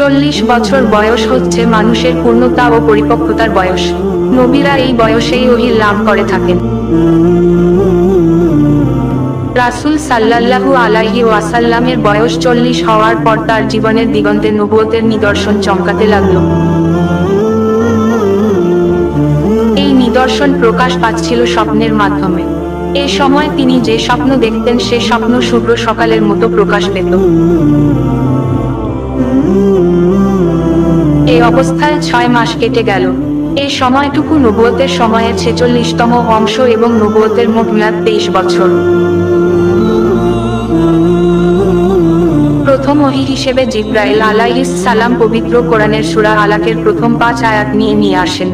চল্লিশ বছর বয়স হচ্ছে মানুষের পূর্ণতা ও পরিপক্কতার বয়স। নবীরা এই বয়সেই ওহির লাভ করে থাকেন। রাসূল সাল্লাল্লাহু আলাইহি ওয়াসাল্লামের বয়স চল্লিশ হওয়ার পর তার জীবনের দিগন্তে নবুয়তের নিদর্শন চমকাতে লাগল। এই নিদর্শন প্রকাশ পাচ্ছিল স্বপ্নের মাধ্যমে। এ সময় তিনি যে স্বপ্ন দেখতেন সে স্বপ্ন শুভ্র সকালের মতো প্রকাশ পেত। এই অবস্থায় ছয় মাস কেটে গেল। এই সময়টুকু নবুয়তের সময়ের ছেচল্লিশতম অংশ এবং নবুয়তের মোট মেয়াদ তেইশ বছর। প্রথম ওহি হিসেবে জিব্রাইল আলাইহিস সালাম পবিত্র কোরআনের সূরা আলাকের প্রথম পাঁচ আয়াত নিয়ে নিয়ে আসেন।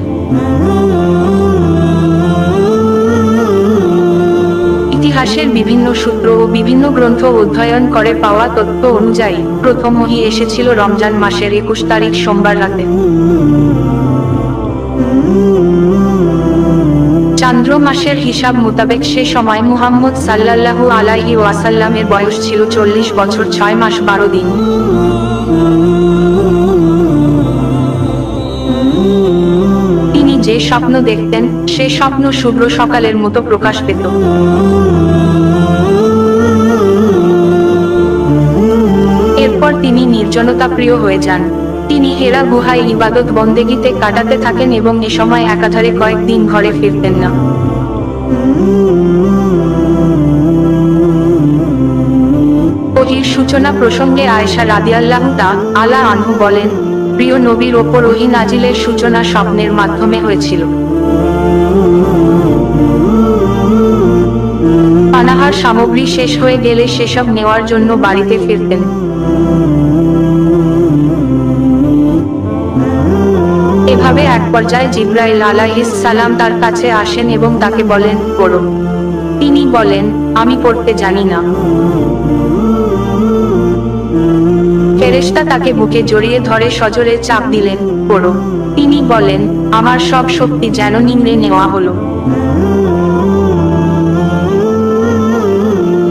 ইতিহাসের বিভিন্ন সূত্র ও বিভিন্ন গ্রন্থ অধ্যয়ন করে পাওয়া তথ্য অনুযায়ী, প্রথম ওহি এসেছিল রমজান মাসের একুশ তারিখ সোমবার রাতে। চান্দ্র মাসের হিসাব মোতাবেক সে সময় মুহাম্মদ সাল্লাল্লাহু আলাইহি ওয়াসাল্লামের বয়স ছিল চল্লিশ বছর ছয় মাস বারো দিন। যে স্বপ্ন দেখতেন, সে স্বপ্ন শুভ্র সকালের মতো প্রকাশ পেত। এরপর তিনি নির্জনতা প্রিয় হয়ে যান। তিনি হেরা গুহায় ইবাদত বন্দেগিতে কাটাতে থাকেন এবং এ সময় একাধারে কয়েকদিন ঘরে ফিরতেন না। ওহির সূচনা প্রসঙ্গে আয়েশা রাদিয়াল্লাহু তা আলা আনহু বলেন, প্রিয় নবীর ওপর ওহি নাজিলের সূচনা স্বপ্নের মাধ্যমে হয়েছিল। পানাহার সামগ্রী শেষ হয়ে গেলে সেসব নেওয়ার জন্য বাড়িতে ফিরতেন। এভাবে এক পর্যায়ে জিব্রাইল আলাইহিস সালাম তার কাছে আসেন এবং তাকে বলেন, পড়ো। তিনি বলেন, আমি পড়তে জানি না। ফেরেশতা তাকে বুকে জড়িয়ে ধরে সজোরে চাপ দিলেন, পড়ো। তিনি বলেন, আমার সব শক্তি যেন নিংড়ে নেওয়া হলো।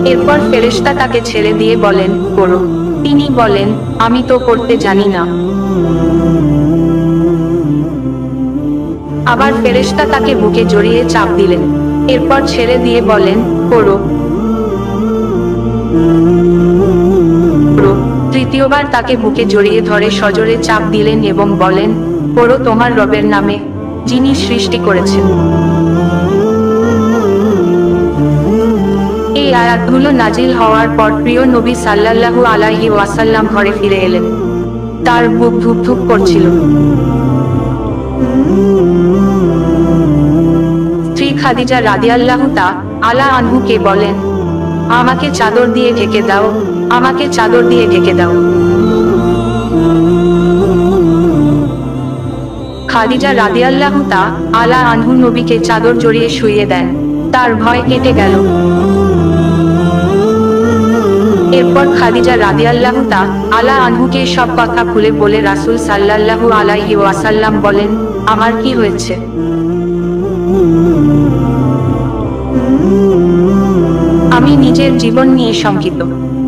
এরপর ফেরেশতা তাকে ছেড়ে দিয়ে বলেন, পড়ো। তিনি বলেন, আমি তো করতে জানি না। আবার ফেরেশতা তাকে বুকে জড়িয়ে চাপ দিলেন। এরপর ছেড়ে দিয়ে বলেন পড়ো। তৃতীয়বার তাকে বুকে জড়িয়ে ধরে সজোরে চাপ দিলেন এবং বলেন পড়ো তোমার রবের নামে, যিনি সৃষ্টি করেছেন। এই আয়াতগুলো নাজিল হওয়ার পর প্রিয় নবী সাল্লাল্লাহু আলাইহি ওয়াসাল্লাম ঘরে ফিরে এলেন। তার বুক ধুক করছিল। স্ত্রী খাদিজা রাদিয়াল্লাহু তা আলা আনহুকে বলেন, আমাকে চাদর দিয়ে ঢেকে দাও, আমাকে চাদর দিয়ে ঢেকে দাও। খাদিজা রাদিয়াল্লাহু তা আলা আনহু নবীকে চাদর জড়িয়ে শুইয়ে দেন। তার ভয় কেটে গেল। এরপর খাদিজা রাদিয়াল্লাহু তা আলা আনহুকে সব কথা খুলে বলে রাসূল সাল্লাল্লাহু আলাইহি ওয়াসাল্লাম বলেন, আমার কি হয়েছে? আমি নিজের জীবন নিয়ে শঙ্কিত।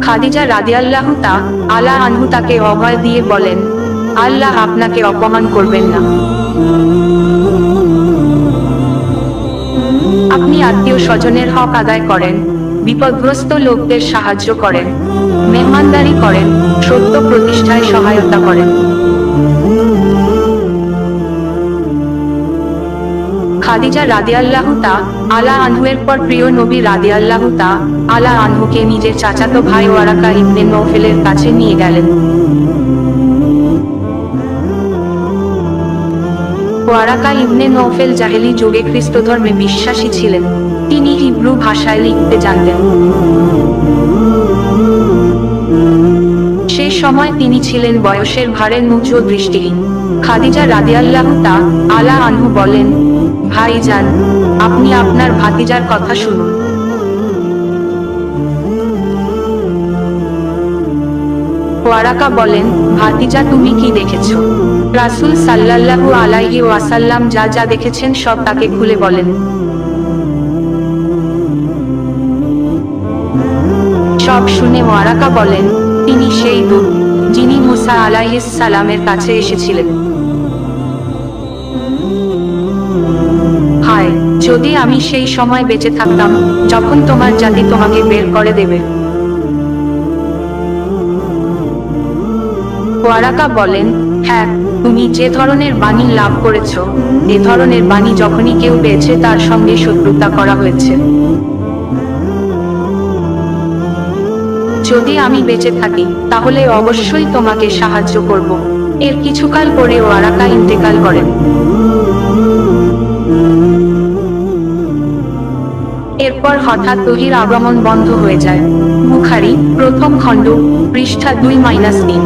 খাদিজা রাদিয়াল্লাহু তা আলা আনহু তাকে অভয় দিয়ে বলেন, আল্লাহ আপনাকে অপমান করবেন না। আপনি আত্মীয় স্বজনের হক আদায় করেন। বিপদগ্রস্ত লোকদের সাহায্য করেন, মেহমানদারি করেন, সত্য প্রতিষ্ঠায় সহায়তা করেন। খাদিজা রাদিয়াল্লাহু তা আলা আনহুয়ের পর প্রিয় নবী রাদিয়াল্লাহু তা আলা আনহুকে নিজের চাচাতো ভাই ওয়ারাকা ইবনে নৌফেলের কাছে নিয়ে গেলেন। ওয়ারাকা ইবনে নৌফেল জাহেলি যুগে খ্রিস্ট ধর্মে বিশ্বাসী ছিলেন। তিনি হিব্রু ভাষায় লিখতে জানতেন। সে সময় তিনি ছিলেন বয়সের ভারের মুচ দৃষ্টিহীন। খাদিজা রাদিয়াল্লাহু তা আলা আনহু বলেন ভাইজান আপনি আপনার ভাতিজার কথা শুনুন। ওয়ারাকা বলেন, ভাতিজা, তুমি কি দেখেছ? রাসূল সাল্লাল্লাহু আলাইহি ওয়াসাল্লাম যা যা দেখেছেন সব তাকে খুলে বলেন। শুনে ওয়ারাকা বলেন, তিনি সেই দূত যিনি মুসা ঈসা আলাইহিস সালামের কাছে এসেছিলেন। হায়, যদি আমি সেই সময় বেঁচে থাকতাম, যখন তোমার জাতি তোমাকে বের করে দেবে। ওয়ারাকা বলেন হ্যাঁ তুমি যে ধরনের বাণী লাভ করেছ, এ ধরনের বাণী যখনই কেউ পেয়েছে, তার সঙ্গে শত্রুতা করা হয়েছে। যদি আমি বেঁচে থাকি, তাহলে অবশ্যই তোমাকে সাহায্য করব। এর কিছুকাল পরে ওয়ারাকা ইন্তেকাল করেন। এরপর হঠাৎ তহির আগমন বন্ধ হয়ে যায়। বুখারি, প্রথম খণ্ড, পৃষ্ঠা দুই মাইনাস তিন।